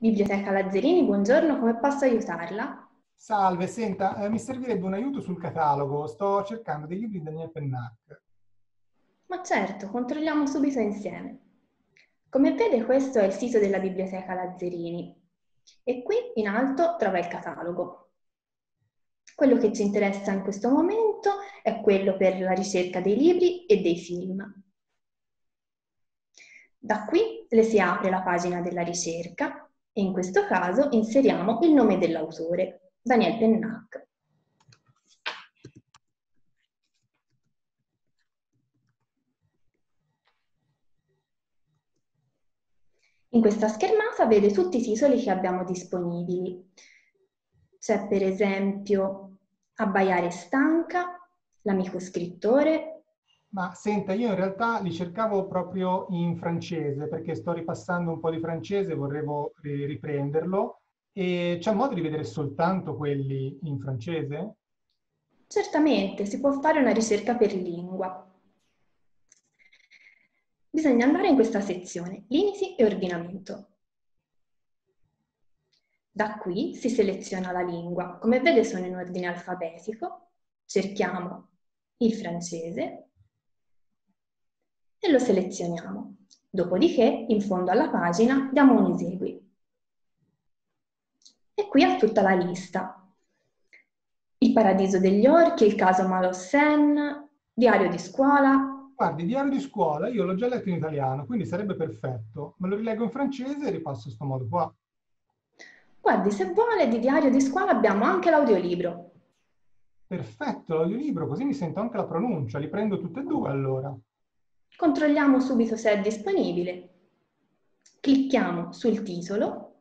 Biblioteca Lazzarini, buongiorno, come posso aiutarla? Salve, senta, eh, mi servirebbe un aiuto sul catalogo. Sto cercando dei libri di Daniel Pennac. Ma certo, controlliamo subito insieme. Come vede questo è il sito della Biblioteca Lazzarini e qui in alto trova il catalogo. Quello che ci interessa in questo momento è quello per la ricerca dei libri e dei film. Da qui le si apre la pagina della ricerca in questo caso inseriamo il nome dell'autore, Daniel Pennac. In questa schermata vede tutti i titoli che abbiamo disponibili. C'è per esempio Abbaiare stanca, L'amico scrittore, ma senta, io in realtà li cercavo proprio in francese perché sto ripassando un po' di francese, vorrevo riprenderlo. E c'è modo di vedere soltanto quelli in francese? Certamente, si può fare una ricerca per lingua. Bisogna andare in questa sezione, limiti e ordinamento. Da qui si seleziona la lingua. Come vede sono in ordine alfabetico. Cerchiamo il francese e lo selezioniamo. Dopodiché, in fondo alla pagina, diamo un esegui. E qui ha tutta la lista. Il paradiso degli orchi, il caso Malossen, diario di scuola. Guardi, diario di scuola io l'ho già letto in italiano, quindi sarebbe perfetto. Me lo rileggo in francese e ripasso in questo modo qua. Guardi, se vuole, di diario di scuola abbiamo anche l'audiolibro. Perfetto, l'audiolibro, così mi sento anche la pronuncia. Li prendo tutte e due allora. Controlliamo subito se è disponibile. Clicchiamo sul titolo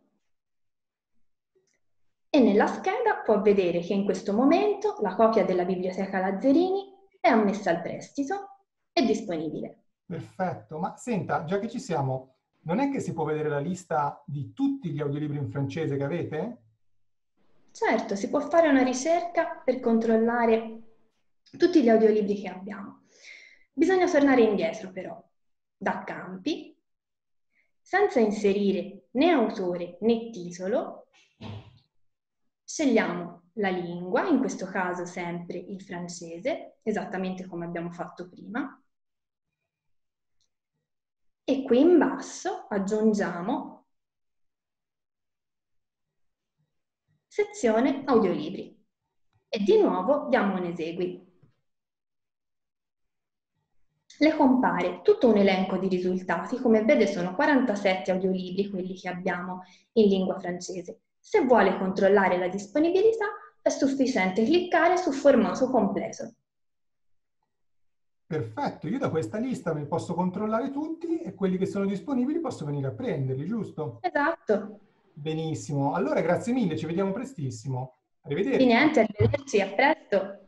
e nella scheda può vedere che in questo momento la copia della Biblioteca Lazzarini è ammessa al prestito e disponibile. Perfetto, ma senta, già che ci siamo, non è che si può vedere la lista di tutti gli audiolibri in francese che avete? Certo, si può fare una ricerca per controllare tutti gli audiolibri che abbiamo. Bisogna tornare indietro però, da campi, senza inserire né autore né titolo, scegliamo la lingua, in questo caso sempre il francese, esattamente come abbiamo fatto prima, e qui in basso aggiungiamo sezione audiolibri. E di nuovo diamo un esegui le compare tutto un elenco di risultati, come vede sono 47 audiolibri quelli che abbiamo in lingua francese. Se vuole controllare la disponibilità è sufficiente cliccare su formato completo. Perfetto, io da questa lista mi posso controllare tutti e quelli che sono disponibili posso venire a prenderli, giusto? Esatto. Benissimo, allora grazie mille, ci vediamo prestissimo. Arrivederci. Di niente, arrivederci, a presto.